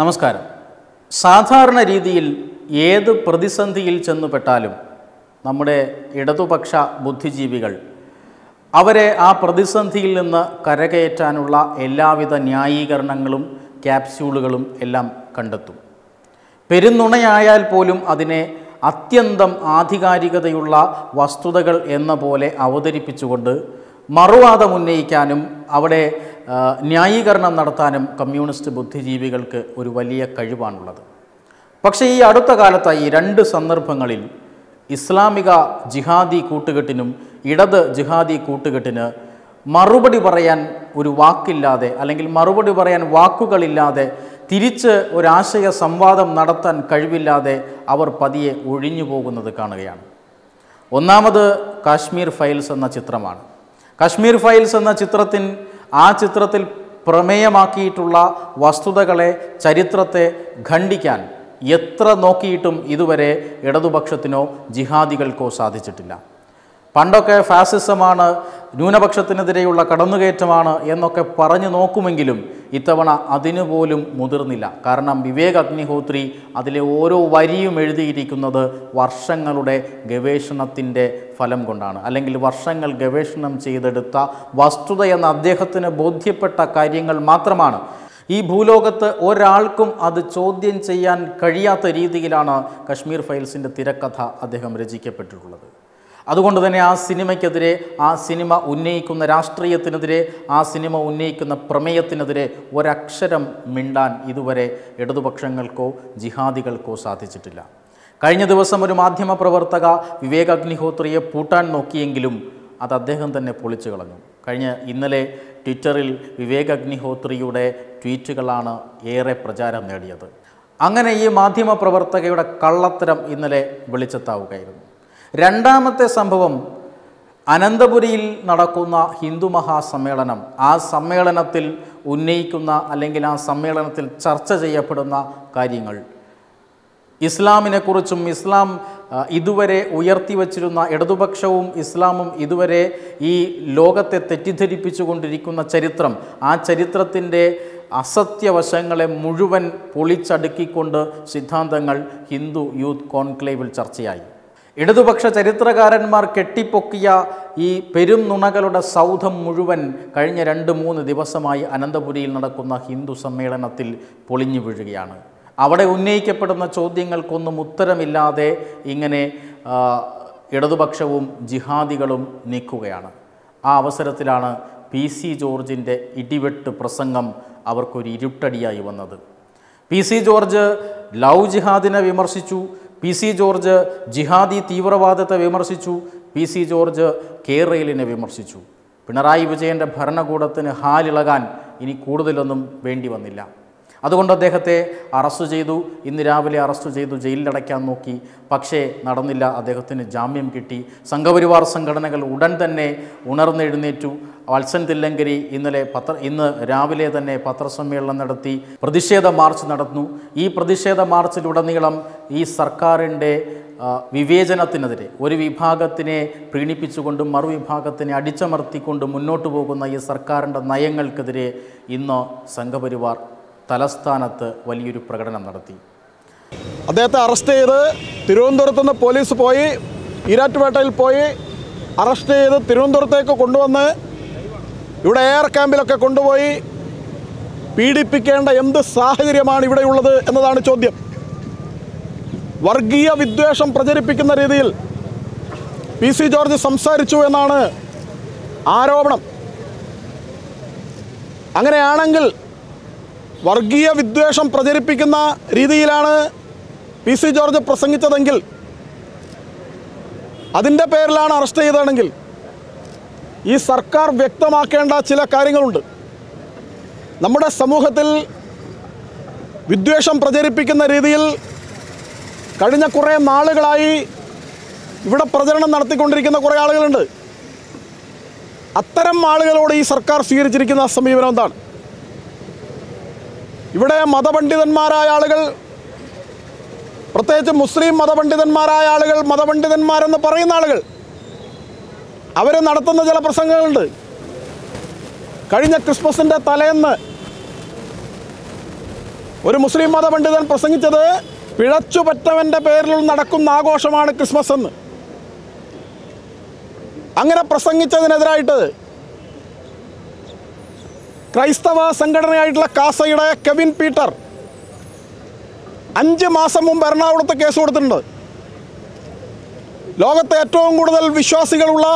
നമസ്കാരം. സാധാരണ രീതിയിൽ ഏത് പ്രതിസന്ധിയിൽ ചെന്നുപെട്ടാലും നമ്മുടെ ഇടതുപക്ഷ ബുദ്ധിജീവികൾ അവരെ ആ പ്രതിസന്ധിയിൽ നിന്ന് കരകയറ്റാനുള്ള എല്ലാവിധ ന്യായീകരണങ്ങളും ക്യാപ്സ്യൂളുകളും എല്ലാം കണ്ടെത്തും. പെരുന്നുണയായാൽ പോലും അതിനെ അത്യന്തം ആധികാരികതയുള്ള വസ്തുതകൾ എന്ന പോലെ അവതരിപ്പിച്ചുകൊണ്ട് മറുവാദം ഉന്നയിക്കാനും അവിടെ ന്യായീകരണം നടത്താനും കമ്മ്യൂണിസ്റ്റ് ബുദ്ധിജീവികൾക്ക് ഒരു വലിയ കഴിവാണുള്ളത്. പക്ഷേ ഈ അടുത്ത കാലത്തായി രണ്ട് സന്ദർഭങ്ങളിൽ ഇസ്ലാമിക ജിഹാദി കൂട്ടുകെട്ടിനും ഇടത് ജിഹാദി കൂട്ടുകെട്ടിന് മറുപടി പറയാൻ ഒരു വാക്കില്ലാതെ അല്ലെങ്കിൽ മറുപടി പറയാൻ വാക്കുകളില്ലാതെ തിരിച്ച് ഒരാശയ സംവാദം നടത്താൻ കഴിവില്ലാതെ അവർ പതിയെ ഒഴിഞ്ഞു പോകുന്നത് കാണുകയാണ്. ഒന്നാമത് കാശ്മീർ ഫയൽസ് എന്ന ചിത്രമാണ്. കാശ്മീർ ഫയൽസ് എന്ന ചിത്രത്തിൻ ആ ചിത്രത്തിൽ പ്രമേയമാക്കിയിട്ടുള്ള വസ്തുതകളെ ചരിത്രത്തെ ഖണ്ഡിക്കാൻ എത്ര നോക്കിയിട്ടും ഇതുവരെ ഇടതുപക്ഷത്തിനോ ജിഹാദികൾക്കോ സാധിച്ചിട്ടില്ല. പണ്ടൊക്കെ ഫാസിസമാണ് ന്യൂനപക്ഷത്തിനെതിരെയുള്ള കടന്നുകയറ്റമാണ് എന്നൊക്കെ പറഞ്ഞു നോക്കുമെങ്കിലും ഇത്തവണ അതിനുപോലും മുതിർന്നില്ല. കാരണം വിവേക് അഗ്നിഹോത്രി അതിലെ ഓരോ വരിയും എഴുതിയിരിക്കുന്നത് വർഷങ്ങളുടെ ഗവേഷണത്തിന്റെ ഫലം കൊണ്ടാണ്. അല്ലെങ്കിൽ വർഷങ്ങൾ ഗവേഷണം ചെയ്തെടുത്ത വസ്തുതയെന്ന് അദ്ദേഹത്തിന് ബോധ്യപ്പെട്ട കാര്യങ്ങൾ മാത്രമാണ്. ഈ ഭൂലോകത്ത് ഒരാൾക്കും അത് ചോദ്യം ചെയ്യാൻ കഴിയാത്ത രീതിയിലാണ് കശ്മീർ ഫയൽസിന്റെ തിരക്കഥ അദ്ദേഹം രചിക്കപ്പെട്ടിട്ടുള്ളത്. അതുകൊണ്ട് തന്നെ ആ സിനിമയ്ക്കെതിരെ ആ സിനിമ ഉന്നയിക്കുന്ന രാഷ്ട്രീയത്തിനെതിരെ ആ സിനിമ ഉന്നയിക്കുന്ന പ്രമേയത്തിനെതിരെ ഒരക്ഷരം മിണ്ടാൻ ഇതുവരെ ഇടതുപക്ഷങ്ങൾക്കോ ജിഹാദികൾക്കോ സാധിച്ചിട്ടില്ല. കഴിഞ്ഞ ദിവസം ഒരു മാധ്യമപ്രവർത്തക വിവേക് അഗ്നിഹോത്രിയെ പൂട്ടാൻ നോക്കിയെങ്കിലും അത് അദ്ദേഹം തന്നെ പൊളിച്ചു കളഞ്ഞു. കഴിഞ്ഞ ഇന്നലെ ട്വിറ്ററിൽ വിവേക് അഗ്നിഹോത്രിയുടെ ട്വീറ്റുകളാണ് ഏറെ പ്രചാരം നേടിയത്. അങ്ങനെ ഈ മാധ്യമപ്രവർത്തകയുടെ കള്ളത്തരം ഇന്നലെ വെളിച്ചത്താവുകയായിരുന്നു. രണ്ടാമത്തെ സംഭവം അനന്തപുരിയിൽ നടക്കുന്ന ഹിന്ദു മഹാസമ്മേളനം. ആ സമ്മേളനത്തിൽ ഉന്നയിക്കുന്ന അല്ലെങ്കിൽ ആ സമ്മേളനത്തിൽ ചർച്ച ചെയ്യപ്പെടുന്ന കാര്യങ്ങൾ. ഇസ്ലാമിനെക്കുറിച്ചും ഇസ്ലാം ഇതുവരെ ഉയർത്തി വച്ചിരുന്ന ഇടതുപക്ഷവും ഇസ്ലാമും ഇതുവരെ ഈ ലോകത്തെ തെറ്റിദ്ധരിപ്പിച്ചുകൊണ്ടിരിക്കുന്ന ചരിത്രം ആ ചരിത്രത്തിന്റെ അസത്യവശങ്ങളെ മുഴുവൻ പൊളിച്ചടുക്കിക്കൊണ്ട് സിദ്ധാന്തങ്ങൾ ഹിന്ദു യൂത്ത് കോൺക്ലേവിൽ ചർച്ചയായി. ഇടതുപക്ഷ ചരിത്രകാരന്മാർ കെട്ടിപ്പൊക്കിയ ഈ പെരും നുണകളുടെ സൗധം മുഴുവൻ കഴിഞ്ഞ രണ്ട് മൂന്ന് ദിവസമായി അനന്തപുരിയിൽ നടക്കുന്ന ഹിന്ദു സമ്മേളനത്തിൽ പൊളിഞ്ഞു വീഴുകയാണ്. അവിടെ ഉന്നയിക്കപ്പെടുന്ന ചോദ്യങ്ങൾക്കൊന്നും ഉത്തരമില്ലാതെ ഇങ്ങനെ ഇടതുപക്ഷവും ജിഹാദികളും നീക്കുകയാണ്. ആ അവസരത്തിലാണ് പി സി ജോർജിന്റെ ഇടിവെട്ട് പ്രസംഗം അവർക്കൊരു ഇരുട്ടടിയായി വന്നത്. പി സി ജോർജ് ലവ് ജിഹാദിനെ വിമർശിച്ചു പി സി ജോർജ് ജിഹാദി തീവ്രവാദത്തെ വിമർശിച്ചു പി സി ജോർജ് കേരളിനെ വിമർശിച്ചു. പിണറായി വിജയന്റെ ഭരണകൂടത്തിന് ഹാലിളകാൻ ഇനി കൂടുതലൊന്നും വേണ്ടി വന്നില്ല. അതുകൊണ്ട് അദ്ദേഹത്തെ അറസ്റ്റ് ചെയ്തു ഇന്ന് രാവിലെ അറസ്റ്റ് ചെയ്തു ജയിലിലടയ്ക്കാൻ നോക്കി. പക്ഷേ നടന്നില്ല അദ്ദേഹത്തിന് ജാമ്യം കിട്ടി. സംഘപരിവാർ സംഘടനകൾ ഉടൻ തന്നെ ഉണർന്നെഴുന്നേറ്റു. വത്സൻ തില്ലങ്കരി ഇന്നലെ പത്ര ഇന്ന് രാവിലെ തന്നെ പത്രസമ്മേളനം നടത്തി പ്രതിഷേധ മാർച്ച് നടന്നു. ഈ പ്രതിഷേധ മാർച്ചിലുടനീളം ഈ സർക്കാരിന്റെ വിവേചനത്തിനെതിരെ ഒരു വിഭാഗത്തിനെ പ്രീണിപ്പിച്ചുകൊണ്ടും മറുവിഭാഗത്തിനെ അടിച്ചമർത്തിക്കൊണ്ടും മുന്നോട്ട് പോകുന്ന ഈ സർക്കാരിന്റെ നയങ്ങൾക്കെതിരെ ഇന്ന് സംഘപരിവാർ തലസ്ഥാനത്ത് വലിയൊരു പ്രകടനം നടത്തി. അദ്ദേഹത്തെ അറസ്റ്റ് ചെയ്ത് തിരുവനന്തപുരത്ത് നിന്ന് പോലീസ് പോയി ഈരാറ്റുപേട്ടയിൽ പോയി അറസ്റ്റ് ചെയ്ത് തിരുവനന്തപുരത്തേക്ക് കൊണ്ടുവന്ന് ഇവിടെ എയർ ക്യാമ്പിലൊക്കെ കൊണ്ടുപോയി പീഡിപ്പിക്കേണ്ട എന്ത് സാഹചര്യമാണ് ഇവിടെയുള്ളത് എന്നതാണ് ചോദ്യം. വർഗീയ വിദ്വേഷം പ്രചരിപ്പിക്കുന്ന രീതിയിൽ പി സി ജോർജ് സംസാരിച്ചു എന്നാണ് ആരോപണം. അങ്ങനെയാണെങ്കിൽ വർഗീയ വിദ്വേഷം പ്രചരിപ്പിക്കുന്ന രീതിയിലാണ് പി സി ജോർജ് പ്രസംഗിച്ചതെങ്കിൽ അതിന്റെ പേരിലാണ് അറസ്റ്റ് ചെയ്തതെങ്കിൽ ഈ സർക്കാർ വ്യക്തമാക്കേണ്ട ചില കാര്യങ്ങളുണ്ട്. നമ്മുടെ സമൂഹത്തിൽ വിദ്വേഷം പ്രചരിപ്പിക്കുന്ന രീതിയിൽ കഴിഞ്ഞ കുറേ നാളുകളായി ഇവിടെ പ്രചരണം നടത്തിക്കൊണ്ടിരിക്കുന്ന കുറേ ആളുകളുണ്ട്. അത്തരം ആളുകളോട് ഈ സർക്കാർ സ്വീകരിച്ചിരിക്കുന്ന സമീപനം എന്താണ്? ഇവിടെ മതപണ്ഡിതന്മാരായ ആളുകൾ പ്രത്യേകിച്ച് മുസ്ലിം മതപണ്ഡിതന്മാരായ ആളുകൾ മതപണ്ഡിതന്മാരെന്ന് പറയുന്ന ആളുകൾ അവർ നടത്തുന്ന ചില പ്രസംഗങ്ങളുണ്ട്. കഴിഞ്ഞ ക്രിസ്മസിന്റെ തലേന്ന് ഒരു മുസ്ലിം മത പണ്ഡിതൻ പ്രസംഗിച്ചത് പിഴച്ചുപറ്റവന്റെ പേരിൽ നടക്കുന്ന ആഘോഷമാണ് ക്രിസ്മസ് എന്ന്. അങ്ങനെ പ്രസംഗിച്ചതിനെതിരായിട്ട് ക്രൈസ്തവ സംഘടനയായിട്ടുള്ള കാസയുടെ കെവിൻ പീറ്റർ അഞ്ച് മാസം മുമ്പ് എറണാകുളത്ത് കേസ് കൊടുത്തിട്ടുണ്ട്. ലോകത്തെ ഏറ്റവും കൂടുതൽ വിശ്വാസികളുള്ള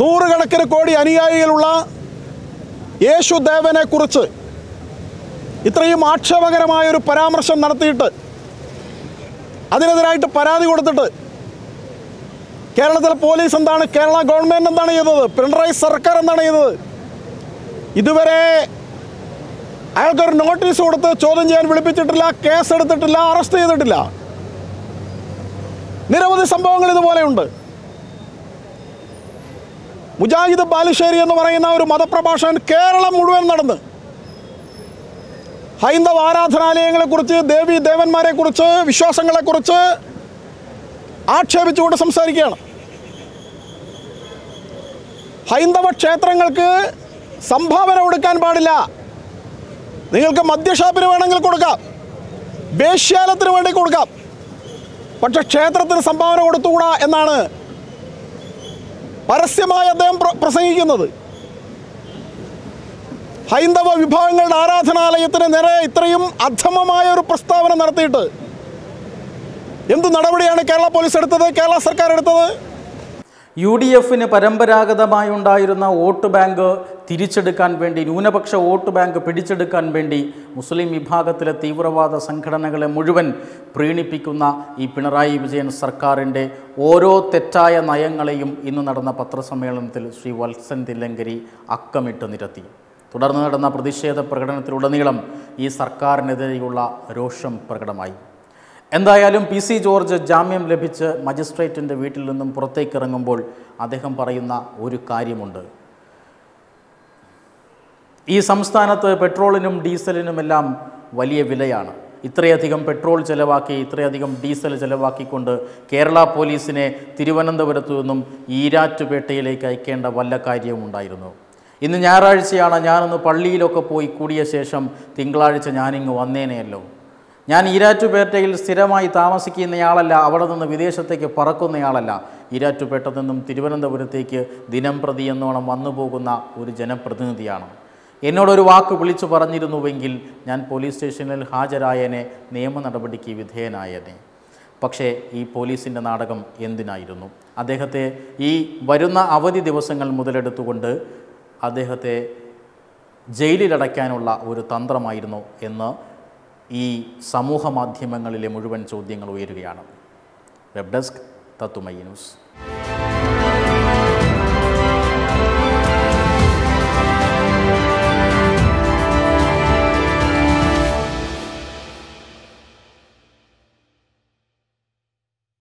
നൂറുകണക്കിന് കോടി അനുയായികളുള്ള യേശുദേവനെക്കുറിച്ച് ഇത്രയും ആക്ഷേപകരമായ ഒരു പരാമർശം നടത്തിയിട്ട് അതിനെതിരായിട്ട് പരാതി കൊടുത്തിട്ട് കേരളത്തിലെ പോലീസ് എന്താണ് കേരള ഗവൺമെന്റ് എന്താണ് ചെയ്തത് പിണറായി സർക്കാർ എന്താണ് ചെയ്തത്? ഇതുവരെ അയാൾക്കൊരു നോട്ടീസ് കൊടുത്ത് ചോദ്യം ചെയ്യാൻ വിളിപ്പിച്ചിട്ടില്ല കേസ് എടുത്തിട്ടില്ല അറസ്റ്റ് ചെയ്തിട്ടില്ല. നിരവധി സംഭവങ്ങൾ ഇതുപോലെയുണ്ട്. മുജാഹിദ് ബാലുശ്ശേരി എന്ന് പറയുന്ന ഒരു മതപ്രഭാഷകൻ കേരളം മുഴുവൻ നടന്ന് ഹൈന്ദവ ആരാധനാലയങ്ങളെക്കുറിച്ച് ദേവി ദേവന്മാരെക്കുറിച്ച് വിശ്വാസങ്ങളെക്കുറിച്ച് ആക്ഷേപിച്ചുകൊണ്ട് സംസാരിക്കുകയാണ്. ഹൈന്ദവ ക്ഷേത്രങ്ങൾക്ക് സംഭാവന കൊടുക്കാൻ പാടില്ല. നിങ്ങൾക്ക് മദ്യഷാപ്പിന് വേണമെങ്കിൽ കൊടുക്കാം. വേശ്യാലത്തിന് വേണ്ടി കൊടുക്കാം. പക്ഷെ ക്ഷേത്രത്തിന് സംഭാവന കൊടുത്തുകൂടാ എന്നാണ് പരസ്യമായി അദ്ദേഹം പ്ര- പ്രസംഗിക്കുന്നത്. ഹൈന്ദവ വിഭാഗങ്ങളുടെ ആരാധനാലയത്തിന് നേരെ ഇത്രയും അധമമായ ഒരു പ്രസ്താവന നടത്തിയിട്ട് എന്ത് നടപടിയാണ് കേരള പോലീസ് എടുത്തത്? കേരള സർക്കാർ എടുത്തത്? യു ഡി എഫിന് പരമ്പരാഗതമായി ഉണ്ടായിരുന്ന വോട്ട് ബാങ്ക് തിരിച്ചെടുക്കാൻ വേണ്ടി ന്യൂനപക്ഷ വോട്ട് ബാങ്ക് പിടിച്ചെടുക്കാൻ വേണ്ടി മുസ്ലിം വിഭാഗത്തിലെ തീവ്രവാദ സംഘടനകളെ മുഴുവൻ പ്രീണിപ്പിക്കുന്ന ഈ പിണറായി വിജയൻ സർക്കാരിന്റെ ഓരോ തെറ്റായ നയങ്ങളെയും ഇന്ന് നടന്ന പത്രസമ്മേളനത്തിൽ ശ്രീ വത്സൻ തില്ലങ്കരി അക്കമിട്ട് നിരത്തി. തുടർന്ന് നടന്ന പ്രതിഷേധ പ്രകടനത്തിലുടനീളം ഈ സർക്കാരിനെതിരെയുള്ള രോഷം പ്രകടമായി. എന്തായാലും പി സി ജോർജ് ജാമ്യം ലഭിച്ച് മജിസ്ട്രേറ്റിന്റെ വീട്ടിൽ നിന്നും പുറത്തേക്ക് ഇറങ്ങുമ്പോൾ അദ്ദേഹം പറയുന്ന ഒരു കാര്യമുണ്ട്. ഈ സംസ്ഥാനത്ത് പെട്രോളിനും ഡീസലിനുമെല്ലാം വലിയ വിലയാണ്. ഇത്രയധികം പെട്രോൾ ചെലവാക്കി ഇത്രയധികം ഡീസൽ ചെലവാക്കിക്കൊണ്ട് കേരള പോലീസിനെ തിരുവനന്തപുരത്തു നിന്നും ഈരാറ്റുപേട്ടയിലേക്ക് അയക്കേണ്ട വല്ല കാര്യവും ഉണ്ടായിരുന്നു. ഇന്ന് ഞായറാഴ്ചയാണ് ഞാനൊന്ന് പള്ളിയിലൊക്കെ പോയി കൂടിയ ശേഷം തിങ്കളാഴ്ച ഞാനിങ്ങ് വന്നേനെയല്ലോ. ഞാൻ ഈരാറ്റുപേട്ടയിൽ സ്ഥിരമായി താമസിക്കുന്നയാളല്ല അവിടെ നിന്ന് വിദേശത്തേക്ക് പറക്കുന്നയാളല്ല. ഈരാറ്റുപേട്ട നിന്നും തിരുവനന്തപുരത്തേക്ക് ദിനം പ്രതി എന്നോണം വന്നു പോകുന്ന ഒരു ജനപ്രതിനിധിയാണ്. എന്നോടൊരു വാക്ക് വിളിച്ചു പറഞ്ഞിരുന്നുവെങ്കിൽ ഞാൻ പോലീസ് സ്റ്റേഷനിൽ ഹാജരായനെ നിയമ നടപടിക്ക് വിധേയനായനെ. പക്ഷേ ഈ പോലീസിന്റെ നാടകം എന്തിനായിരുന്നു? അദ്ദേഹത്തെ ഈ വരുന്ന അവധി ദിവസങ്ങൾ മുതലെടുത്തുകൊണ്ട് അദ്ദേഹത്തെ ജയിലിലടയ്ക്കാനുള്ള ഒരു തന്ത്രമായിരുന്നു എന്ന് ഈ സമൂഹ മാധ്യമങ്ങളിലെ മുഴുവൻ ചോദ്യങ്ങൾ ഉയരുകയാണ് വെബ് ഡെസ്ക് തത്തുമൈ ന്യൂസ്